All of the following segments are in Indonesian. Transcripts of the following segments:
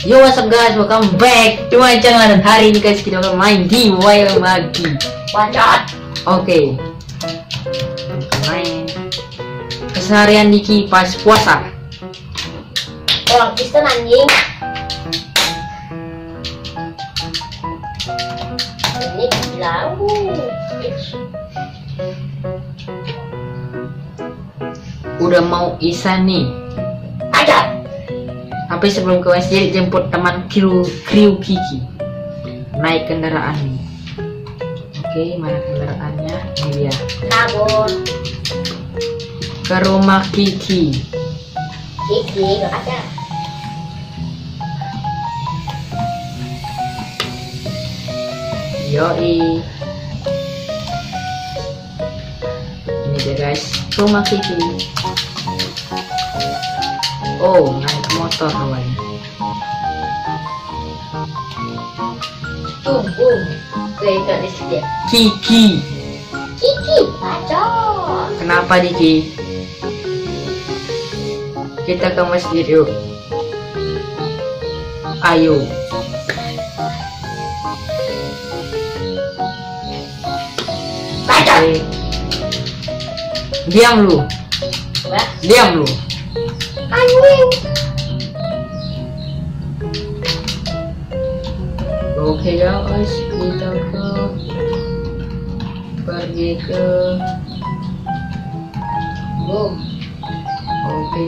Yo what's up guys, welcome back to my channel dan hari ini guys kita akan main di Wild Magi Bacot. Oke Main Keseharian Diki pas puasa Orang Kristen anjing. Ini. Bitch. Udah mau isa nih Bacot. Tapi sebelum ke masjid jemput teman kru, kru Kiki. Naik kendaraan. Nih Oke mana kendaraannya? Ini dia. Sabun. Ke rumah Kiki. Kiki, ada. Yoi. Ini dia guys. Rumah Kiki. Oh naik motor awalnya Tunggu. Gak disediakan. Kiki Kiki, bacot. Kenapa Diki? Kita ke masjid yuk Ayo Bacot. Oke. Diam lu Diam lu anjing. Oke guys, kita ke pergi ke Boom, oke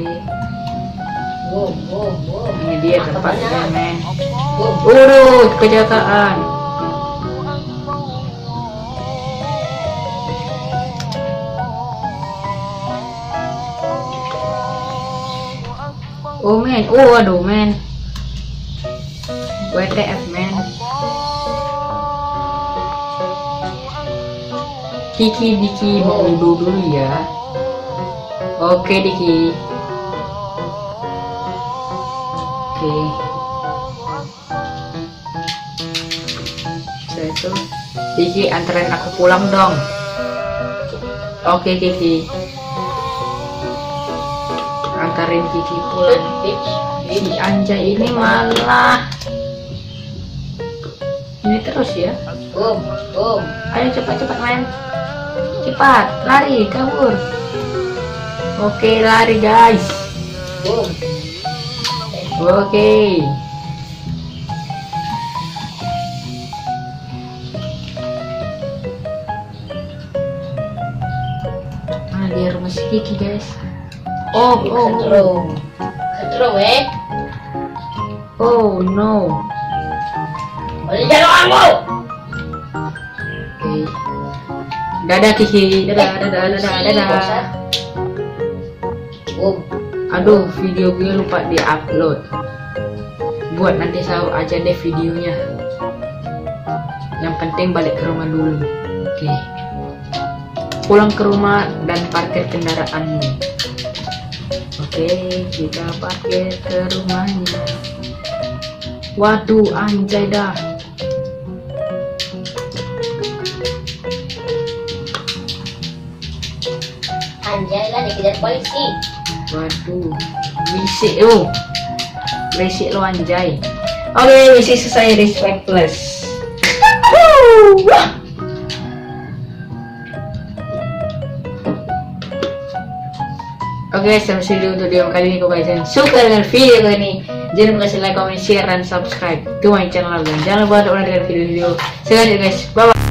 boom, boom, boom. ini dia tempatnya men. Urut kecelakaan. Oh men, oh aduh men. WTF men. Kiki Diki mau wudhu dulu ya. Oke Diki. Oke. Saya itu Diki anterin aku pulang dong. Oke Kiki. Antarin Kiki pulang. Si Anjay ini malah ini terus ya. Boom, boom. Ayo cepat-cepat main. Cepat, lari, kabur. Oke, lari guys. Oke. Nah, dia rumah si Kiki guys. Oh, oh, oh, Ketero, eh. oh no. Boleh jalan kamu. Dadah Kiki, dadah, dadah, dadah, dadah. Boom. Aduh, video gue lupa di-upload. Buat nanti sahur aja deh videonya. Yang penting balik ke rumah dulu. Oke. Pulang ke rumah dan parkir kendaraanmu. Oke, kita parkir ke rumahnya. Waduh, anjay dah. Polisi. Waduh, berisik lo. Berisik lo anjay. Oke, misi selesai respect plus. Oke, sampai sini untuk video kali ini. Kalau kalian suka dengan video kali ini, jangan lupa kasih like, comment, share, dan subscribe ke my channel. Dan jangan lupa untuk menonton video-video selanjutnya guys. Bye bye.